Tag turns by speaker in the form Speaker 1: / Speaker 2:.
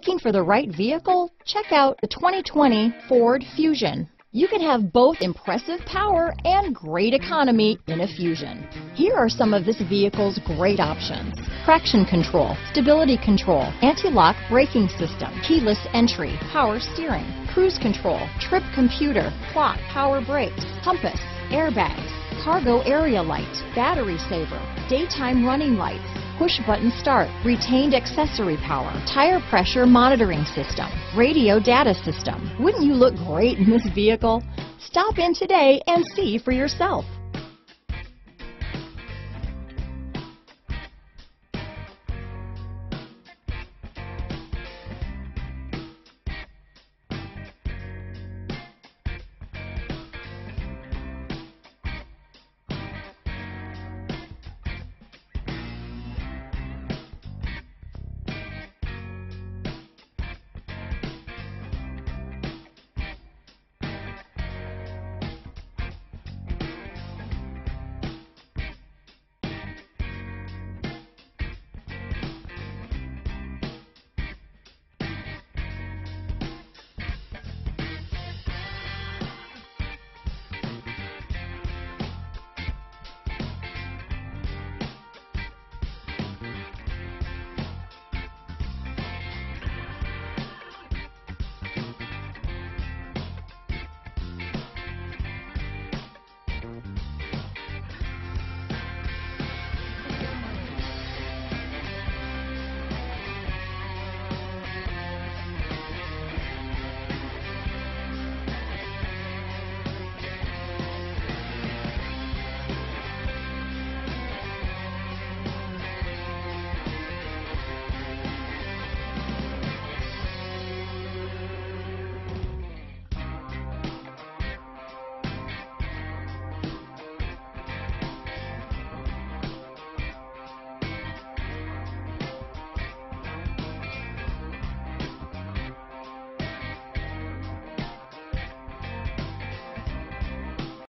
Speaker 1: Looking for the right vehicle? Check out the 2020 Ford Fusion. You can have both impressive power and great economy in a Fusion. Here are some of this vehicle's great options. Traction control, stability control, anti-lock braking system, keyless entry, power steering, cruise control, trip computer, clock, power brakes, compass, airbags, cargo area light, battery saver, daytime running lights, push button start, retained accessory power, tire pressure monitoring system, radio data system. Wouldn't you look great in this vehicle? Stop in today and see for yourself.